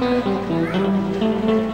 Música